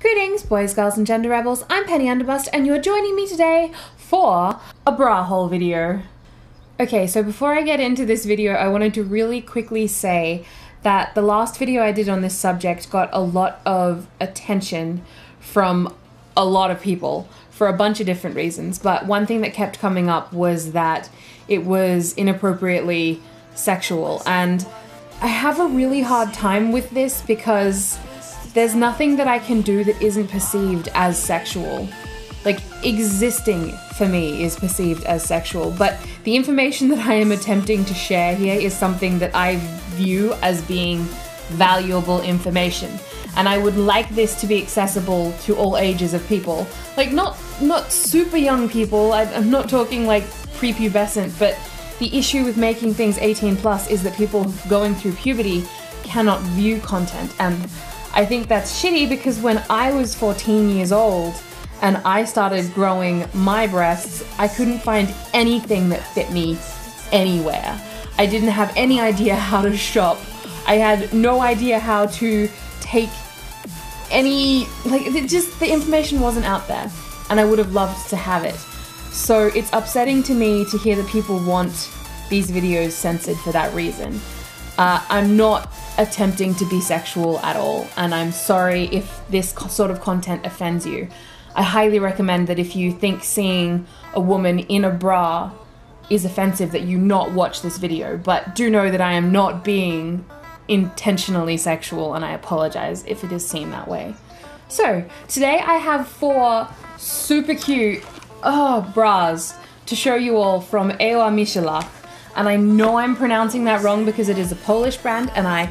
Greetings, boys, girls, and gender rebels. I'm Penny Underbust, and you're joining me today for a bra haul video. Okay, so before I get into this video, I wanted to really quickly say that the last video I did on this subject got a lot of attention from a lot of people for a bunch of different reasons. But one thing that kept coming up was that it was inappropriately sexual. And I have a really hard time with this because there's nothing that I can do that isn't perceived as sexual. Like, existing for me is perceived as sexual, but the information that I am attempting to share here is something that I view as being valuable information. And I would like this to be accessible to all ages of people. Like, not not super young people, I'm not talking like prepubescent, but the issue with making things 18 plus is that people going through puberty cannot view content and I think that's shitty because when I was 14 years old and I started growing my breasts, I couldn't find anything that fit me anywhere. I didn't have any idea how to shop. I had no idea how to take any, like, just the information wasn't out there, and I would have loved to have it. So it's upsetting to me to hear that people want these videos censored for that reason. Uh, I'm not attempting to be sexual at all, and I'm sorry if this sort of content offends you. I highly recommend that if you think seeing a woman in a bra is offensive, that you not watch this video. But do know that I am not being intentionally sexual, and I apologize if it is seen that way. So, today I have four super cute oh, bras to show you all from Ewa Michalak and I know I'm pronouncing that wrong because it is a Polish brand and I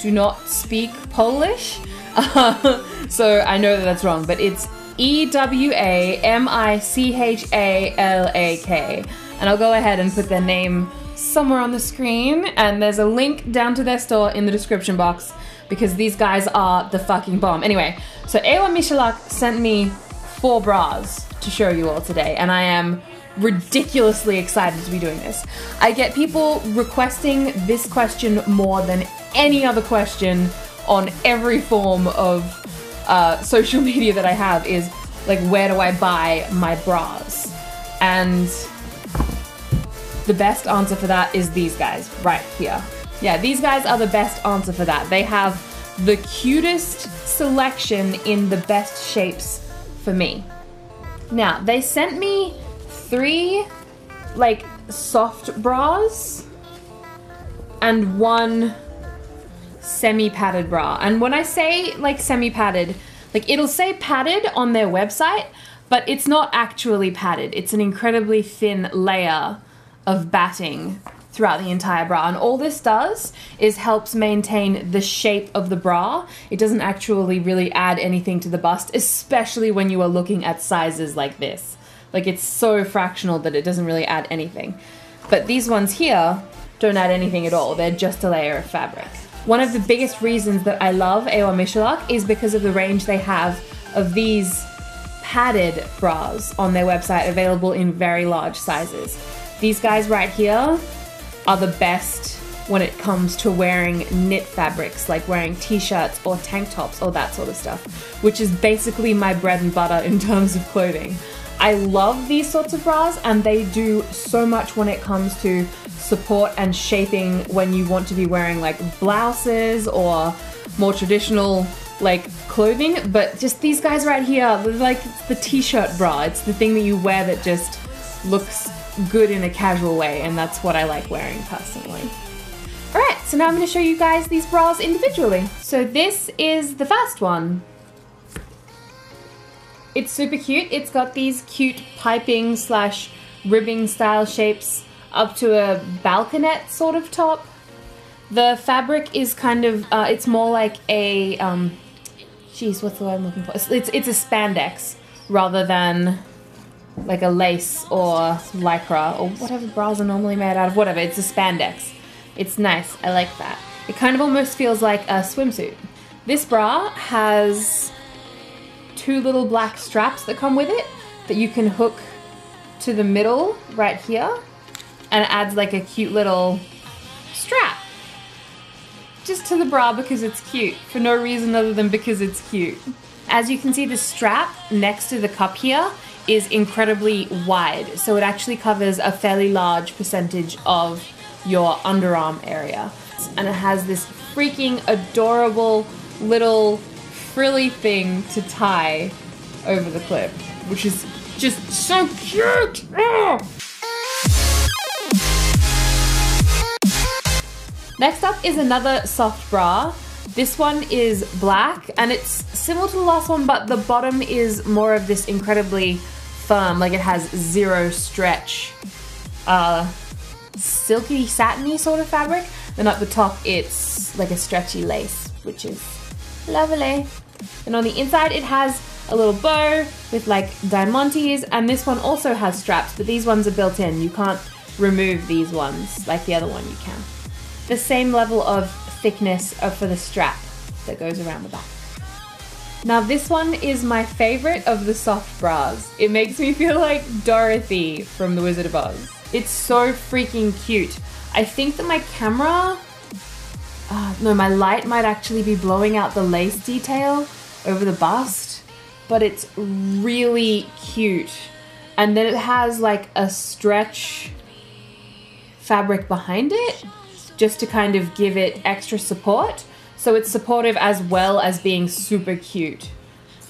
do not speak Polish. so I know that that's wrong, but it's E W A M I C H A L A K. And I'll go ahead and put their name somewhere on the screen, and there's a link down to their store in the description box because these guys are the fucking bomb. Anyway, so Ewa Michalak sent me four bras to show you all today, and I am ridiculously excited to be doing this. I get people requesting this question more than any other question on every form of uh, social media that I have is like, where do I buy my bras? And the best answer for that is these guys right here. Yeah, these guys are the best answer for that. They have the cutest selection in the best shapes for me. Now, they sent me three like soft bras and one semi-padded bra. And when I say like semi-padded, like it'll say padded on their website, but it's not actually padded. It's an incredibly thin layer of batting throughout the entire bra. And all this does is helps maintain the shape of the bra. It doesn't actually really add anything to the bust, especially when you are looking at sizes like this. Like it's so fractional that it doesn't really add anything. But these ones here don't add anything at all. They're just a layer of fabric. One of the biggest reasons that I love Ewa Michalak is because of the range they have of these padded bras on their website available in very large sizes. These guys right here are the best when it comes to wearing knit fabrics, like wearing t-shirts or tank tops or that sort of stuff, which is basically my bread and butter in terms of clothing. I love these sorts of bras and they do so much when it comes to support and shaping when you want to be wearing like blouses or more traditional like clothing but just these guys right here like the t-shirt bra it's the thing that you wear that just looks good in a casual way and that's what I like wearing personally. Alright, so now I'm going to show you guys these bras individually. So this is the first one. It's super cute. It's got these cute piping slash ribbing style shapes up to a balconette sort of top. The fabric is kind of, uh, it's more like a, um, geez, what's the word I'm looking for? It's, it's, a spandex rather than like a lace or lycra or whatever bras are normally made out of, whatever, it's a spandex. It's nice, I like that. It kind of almost feels like a swimsuit. This bra has two little black straps that come with it that you can hook to the middle right here and it adds like a cute little strap just to the bra because it's cute for no reason other than because it's cute as you can see, the strap next to the cup here is incredibly wide. So it actually covers a fairly large percentage of your underarm area. And it has this freaking adorable little frilly thing to tie over the clip, which is just so cute. Ugh. Next up is another soft bra. This one is black and it's similar to the last one, but the bottom is more of this incredibly firm, like it has zero stretch, uh, silky, satiny sort of fabric. Then at the top, it's like a stretchy lace, which is lovely. And on the inside, it has a little bow with like diamantes, and this one also has straps, but these ones are built in. You can't remove these ones like the other one you can the same level of thickness uh, for the strap that goes around the back. Now this one is my favorite of the soft bras. It makes me feel like Dorothy from The Wizard of Oz. It's so freaking cute. I think that my camera, uh, no, my light might actually be blowing out the lace detail over the bust, but it's really cute. And then it has like a stretch fabric behind it just to kind of give it extra support. So it's supportive as well as being super cute.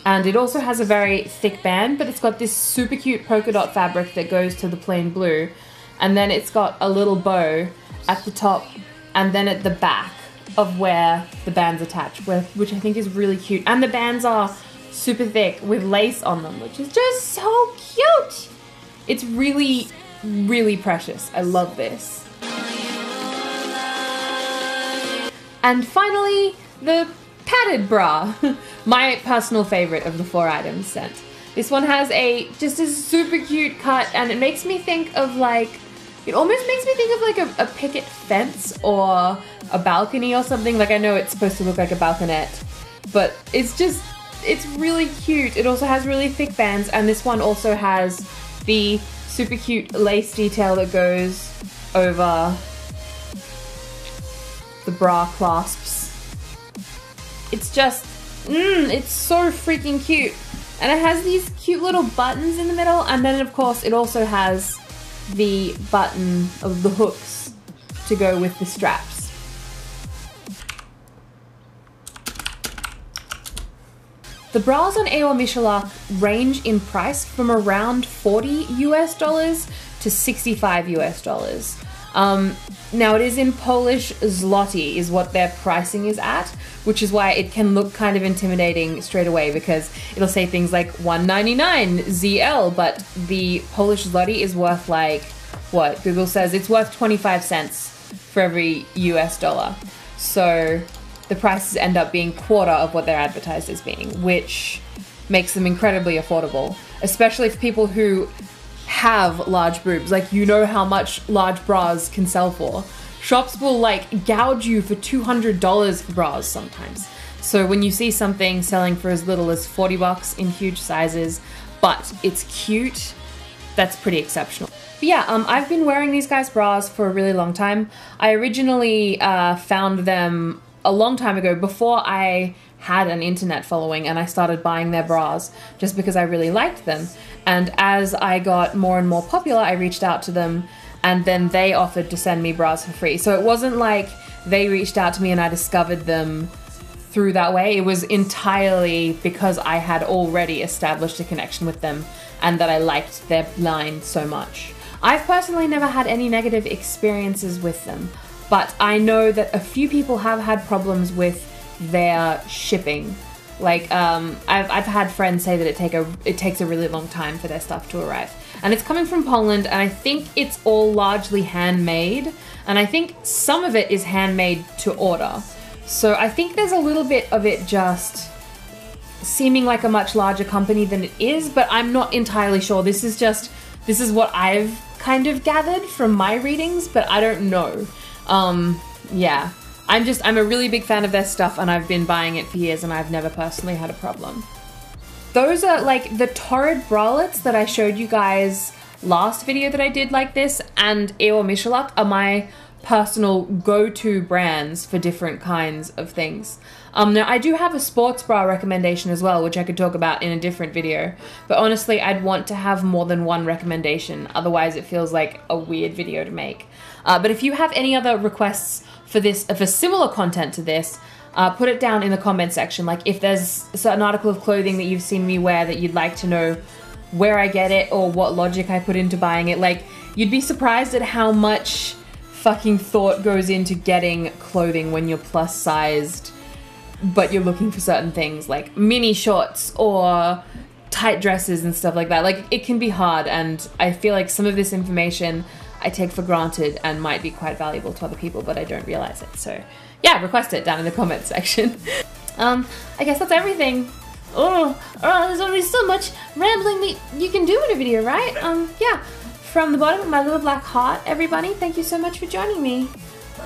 And it also has a very thick band, but it's got this super cute polka dot fabric that goes to the plain blue. And then it's got a little bow at the top and then at the back of where the band's attach, which I think is really cute. And the bands are super thick with lace on them, which is just so cute. It's really, really precious. I love this. And finally, the padded bra. My personal favorite of the four items sent. This one has a just a super cute cut and it makes me think of like it almost makes me think of like a, a picket fence or a balcony or something. Like I know it's supposed to look like a balconette, but it's just it's really cute. It also has really thick bands and this one also has the super cute lace detail that goes over the bra clasps. It's just, mmm, it's so freaking cute. And it has these cute little buttons in the middle, and then of course it also has the button of the hooks to go with the straps. The bras on Ewa Michalak range in price from around 40 US dollars to 65 US dollars. Um, now it is in Polish zloty is what their pricing is at, which is why it can look kind of intimidating straight away because it'll say things like 199 ZL, but the Polish zloty is worth like what Google says it's worth 25 cents for every US dollar. So the prices end up being quarter of what they're advertised as being, which makes them incredibly affordable, especially for people who have large boobs. Like, you know how much large bras can sell for. Shops will like gouge you for $200 for bras sometimes. So when you see something selling for as little as 40 bucks in huge sizes, but it's cute, that's pretty exceptional. But yeah, um, I've been wearing these guys' bras for a really long time. I originally uh, found them a long time ago before I had an internet following and I started buying their bras just because I really liked them. And as I got more and more popular, I reached out to them and then they offered to send me bras for free. So it wasn't like they reached out to me and I discovered them through that way. It was entirely because I had already established a connection with them and that I liked their line so much. I've personally never had any negative experiences with them, but I know that a few people have had problems with their shipping. Like um, I've, I've had friends say that it take a it takes a really long time for their stuff to arrive, and it's coming from Poland, and I think it's all largely handmade, and I think some of it is handmade to order. So I think there's a little bit of it just seeming like a much larger company than it is, but I'm not entirely sure. This is just this is what I've kind of gathered from my readings, but I don't know. Um, yeah. I'm just, I'm a really big fan of their stuff and I've been buying it for years and I've never personally had a problem. Those are like the Torrid bralettes that I showed you guys last video that I did like this and Ewa Michalak are my personal go-to brands for different kinds of things. Um, now I do have a sports bra recommendation as well, which I could talk about in a different video. But honestly, I'd want to have more than one recommendation. Otherwise, it feels like a weird video to make. Uh, but if you have any other requests for this, for similar content to this, uh, put it down in the comment section. Like if there's a certain article of clothing that you've seen me wear that you'd like to know where I get it or what logic I put into buying it. Like you'd be surprised at how much fucking thought goes into getting clothing when you're plus sized but you're looking for certain things like mini shorts or tight dresses and stuff like that. Like it can be hard, and I feel like some of this information I take for granted and might be quite valuable to other people, but I don't realize it. So yeah, request it down in the comments section. um, I guess that's everything. Oh, oh, there's only so much rambling that you can do in a video, right? Um, yeah. From the bottom of my little black heart, everybody, thank you so much for joining me.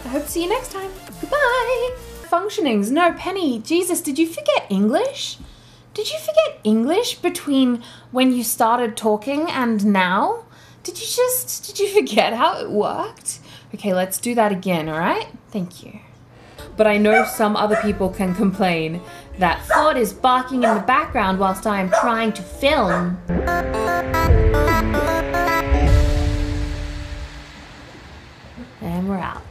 I hope to see you next time. Goodbye functionings. No, Penny, Jesus, did you forget English? Did you forget English between when you started talking and now? Did you just, did you forget how it worked? Okay, let's do that again, all right? Thank you. But I know some other people can complain that Ford is barking in the background whilst I am trying to film. And we're out.